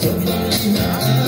Sometimes I